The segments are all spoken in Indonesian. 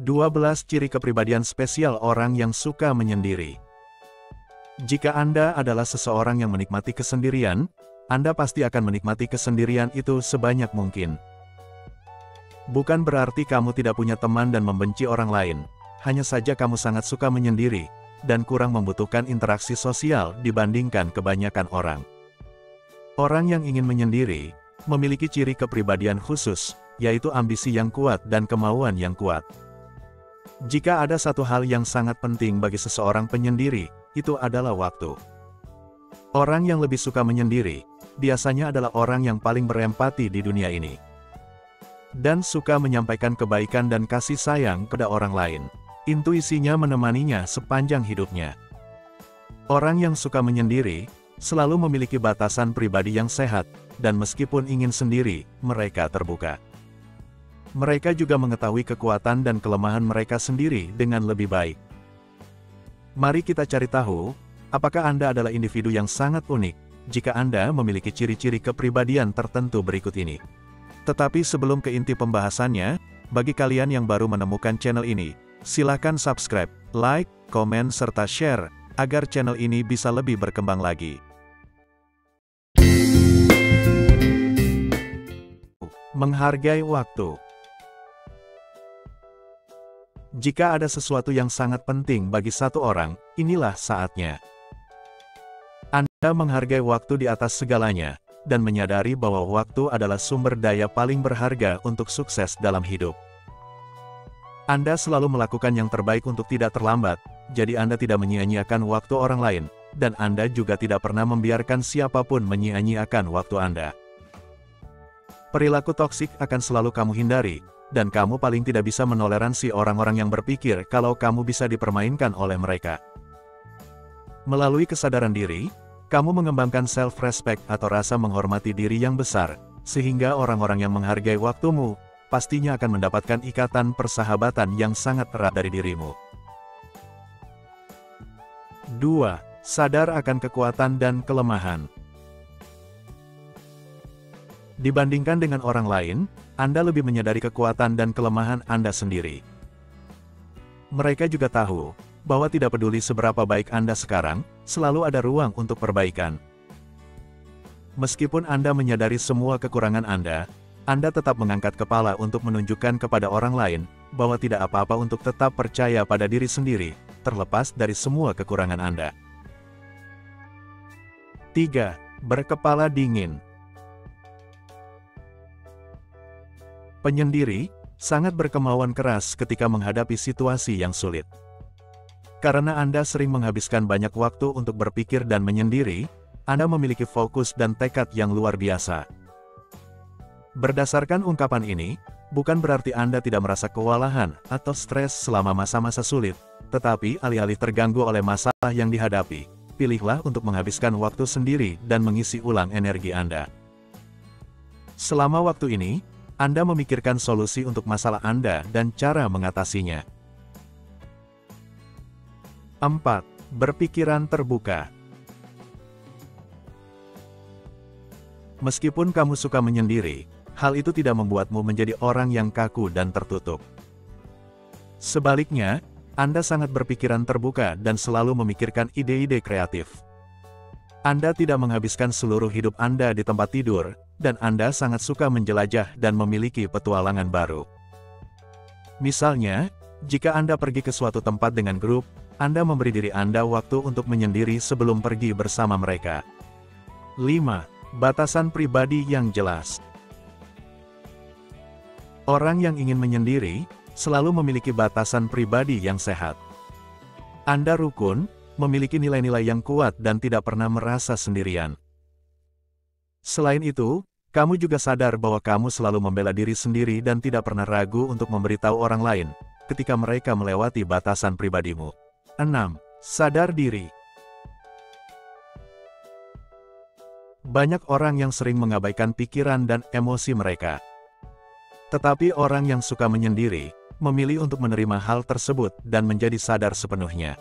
12 ciri kepribadian spesial orang yang suka menyendiri. Jika Anda adalah seseorang yang menikmati kesendirian, Anda pasti akan menikmati kesendirian itu sebanyak mungkin. Bukan berarti kamu tidak punya teman dan membenci orang lain, hanya saja kamu sangat suka menyendiri, dan kurang membutuhkan interaksi sosial dibandingkan kebanyakan orang. Orang yang ingin menyendiri, memiliki ciri kepribadian khusus, yaitu ambisi yang kuat dan kemauan yang kuat. Jika ada satu hal yang sangat penting bagi seseorang penyendiri, itu adalah waktu. Orang yang lebih suka menyendiri, biasanya adalah orang yang paling berempati di dunia ini. Dan suka menyampaikan kebaikan dan kasih sayang pada orang lain. Intuisinya menemaninya sepanjang hidupnya. Orang yang suka menyendiri, selalu memiliki batasan pribadi yang sehat, dan meskipun ingin sendiri, mereka terbuka. Mereka juga mengetahui kekuatan dan kelemahan mereka sendiri dengan lebih baik. Mari kita cari tahu, apakah Anda adalah individu yang sangat unik, jika Anda memiliki ciri-ciri kepribadian tertentu berikut ini. Tetapi sebelum ke inti pembahasannya, bagi kalian yang baru menemukan channel ini, silakan subscribe, like, komen serta share, agar channel ini bisa lebih berkembang lagi. Menghargai waktu jika ada sesuatu yang sangat penting bagi satu orang, inilah saatnya. Anda menghargai waktu di atas segalanya, dan menyadari bahwa waktu adalah sumber daya paling berharga untuk sukses dalam hidup. Anda selalu melakukan yang terbaik untuk tidak terlambat, jadi Anda tidak menyia-nyiakan waktu orang lain, dan Anda juga tidak pernah membiarkan siapa pun menyia-nyiakan waktu Anda. Perilaku toksik akan selalu kamu hindari, dan kamu paling tidak bisa menoleransi orang-orang yang berpikir kalau kamu bisa dipermainkan oleh mereka. Melalui kesadaran diri, kamu mengembangkan self-respect atau rasa menghormati diri yang besar, sehingga orang-orang yang menghargai waktumu, pastinya akan mendapatkan ikatan persahabatan yang sangat erat dari dirimu. 2. Sadar akan kekuatan dan kelemahan. Dibandingkan dengan orang lain, Anda lebih menyadari kekuatan dan kelemahan Anda sendiri. Mereka juga tahu bahwa tidak peduli seberapa baik Anda sekarang, selalu ada ruang untuk perbaikan. Meskipun Anda menyadari semua kekurangan Anda, Anda tetap mengangkat kepala untuk menunjukkan kepada orang lain bahwa tidak apa-apa untuk tetap percaya pada diri sendiri, terlepas dari semua kekurangan Anda. 3. Berkepala dingin Penyendiri, sangat berkemauan keras ketika menghadapi situasi yang sulit. Karena Anda sering menghabiskan banyak waktu untuk berpikir dan menyendiri, Anda memiliki fokus dan tekad yang luar biasa. Berdasarkan ungkapan ini, bukan berarti Anda tidak merasa kewalahan atau stres selama masa-masa sulit, tetapi alih-alih terganggu oleh masalah yang dihadapi, pilihlah untuk menghabiskan waktu sendiri dan mengisi ulang energi Anda. Selama waktu ini, anda memikirkan solusi untuk masalah Anda dan cara mengatasinya. 4. Berpikiran terbuka Meskipun kamu suka menyendiri, hal itu tidak membuatmu menjadi orang yang kaku dan tertutup. Sebaliknya, Anda sangat berpikiran terbuka dan selalu memikirkan ide-ide kreatif. Anda tidak menghabiskan seluruh hidup Anda di tempat tidur, dan Anda sangat suka menjelajah dan memiliki petualangan baru. Misalnya, jika Anda pergi ke suatu tempat dengan grup, Anda memberi diri Anda waktu untuk menyendiri sebelum pergi bersama mereka. 5. Batasan pribadi yang jelas Orang yang ingin menyendiri, selalu memiliki batasan pribadi yang sehat. Anda rukun, memiliki nilai-nilai yang kuat dan tidak pernah merasa sendirian. Selain itu, kamu juga sadar bahwa kamu selalu membela diri sendiri dan tidak pernah ragu untuk memberitahu orang lain, ketika mereka melewati batasan pribadimu. 6. Sadar diri Banyak orang yang sering mengabaikan pikiran dan emosi mereka. Tetapi orang yang suka menyendiri, memilih untuk menerima hal tersebut dan menjadi sadar sepenuhnya.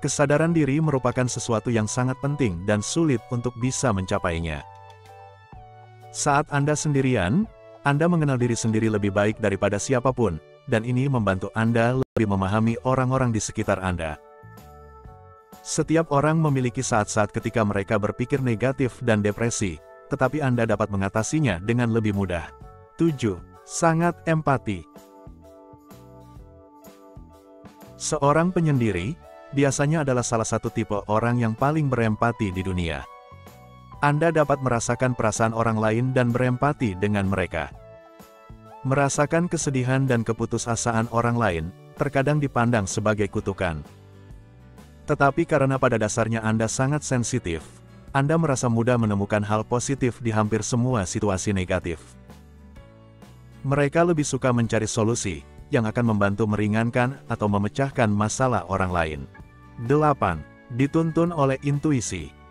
Kesadaran diri merupakan sesuatu yang sangat penting dan sulit untuk bisa mencapainya. Saat Anda sendirian, Anda mengenal diri sendiri lebih baik daripada siapa pun, dan ini membantu Anda lebih memahami orang-orang di sekitar Anda. Setiap orang memiliki saat-saat ketika mereka berpikir negatif dan depresi, tetapi Anda dapat mengatasinya dengan lebih mudah. 7. Sangat empati. Seorang penyendiri, biasanya adalah salah satu tipe orang yang paling berempati di dunia. Anda dapat merasakan perasaan orang lain dan berempati dengan mereka. Merasakan kesedihan dan keputusasaan orang lain, terkadang dipandang sebagai kutukan. Tetapi karena pada dasarnya Anda sangat sensitif, Anda merasa mudah menemukan hal positif di hampir semua situasi negatif. Mereka lebih suka mencari solusi, yang akan membantu meringankan atau memecahkan masalah orang lain. 8. Dituntun oleh intuisi.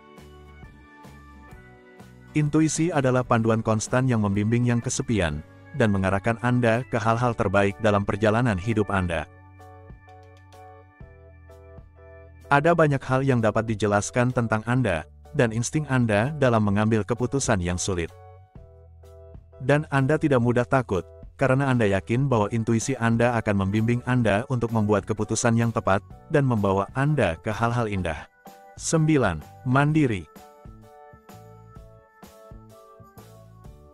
Intuisi adalah panduan konstan yang membimbing yang kesepian, dan mengarahkan Anda ke hal-hal terbaik dalam perjalanan hidup Anda. Ada banyak hal yang dapat dijelaskan tentang Anda, dan insting Anda dalam mengambil keputusan yang sulit. Dan Anda tidak mudah takut, karena Anda yakin bahwa intuisi Anda akan membimbing Anda untuk membuat keputusan yang tepat, dan membawa Anda ke hal-hal indah. 9. Mandiri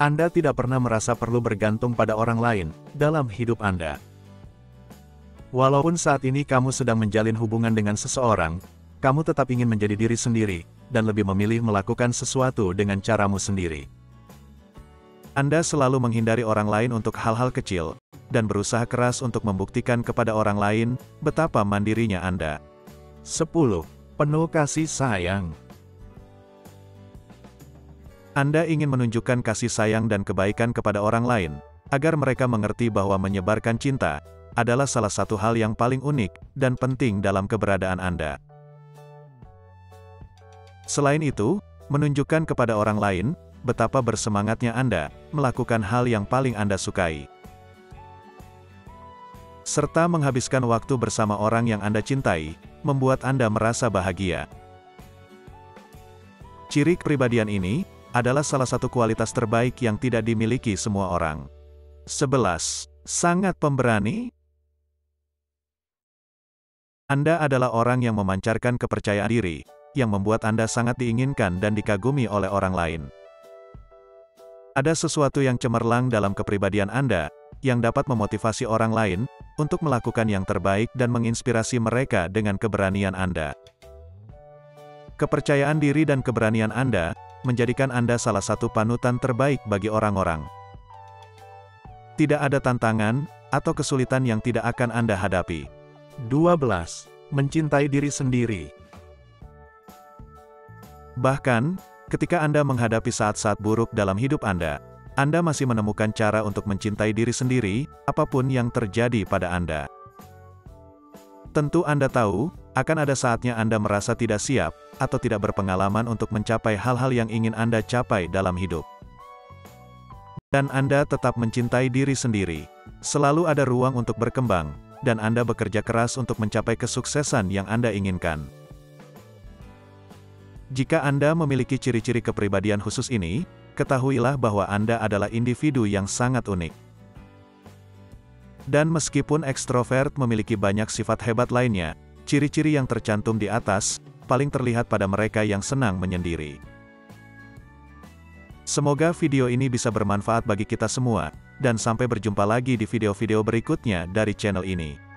Anda tidak pernah merasa perlu bergantung pada orang lain dalam hidup Anda. Walaupun saat ini kamu sedang menjalin hubungan dengan seseorang, kamu tetap ingin menjadi diri sendiri, dan lebih memilih melakukan sesuatu dengan caramu sendiri. Anda selalu menghindari orang lain untuk hal-hal kecil, dan berusaha keras untuk membuktikan kepada orang lain betapa mandirinya Anda. 10. Penuh kasih sayang anda ingin menunjukkan kasih sayang dan kebaikan kepada orang lain, agar mereka mengerti bahwa menyebarkan cinta adalah salah satu hal yang paling unik dan penting dalam keberadaan Anda. Selain itu, menunjukkan kepada orang lain betapa bersemangatnya Anda melakukan hal yang paling Anda sukai. Serta menghabiskan waktu bersama orang yang Anda cintai, membuat Anda merasa bahagia. Ciri kepribadian ini adalah salah satu kualitas terbaik yang tidak dimiliki semua orang. 11. Sangat pemberani. Anda adalah orang yang memancarkan kepercayaan diri, yang membuat Anda sangat diinginkan dan dikagumi oleh orang lain. Ada sesuatu yang cemerlang dalam kepribadian Anda, yang dapat memotivasi orang lain untuk melakukan yang terbaik dan menginspirasi mereka dengan keberanian Anda. Kepercayaan diri dan keberanian Anda menjadikan Anda salah satu panutan terbaik bagi orang-orang. Tidak ada tantangan atau kesulitan yang tidak akan Anda hadapi. 12. Mencintai diri sendiri. Bahkan, ketika Anda menghadapi saat-saat buruk dalam hidup Anda, Anda masih menemukan cara untuk mencintai diri sendiri, apa pun yang terjadi pada Anda. Tentu Anda tahu, akan ada saatnya Anda merasa tidak siap, atau tidak berpengalaman untuk mencapai hal-hal yang ingin Anda capai dalam hidup. Dan Anda tetap mencintai diri sendiri. Selalu ada ruang untuk berkembang, dan Anda bekerja keras untuk mencapai kesuksesan yang Anda inginkan. Jika Anda memiliki ciri-ciri kepribadian khusus ini, ketahuilah bahwa Anda adalah individu yang sangat unik. Dan meskipun ekstrovert memiliki banyak sifat hebat lainnya, ciri-ciri yang tercantum di atas, paling terlihat pada mereka yang senang menyendiri. Semoga video ini bisa bermanfaat bagi kita semua, dan sampai berjumpa lagi di video-video berikutnya dari channel ini.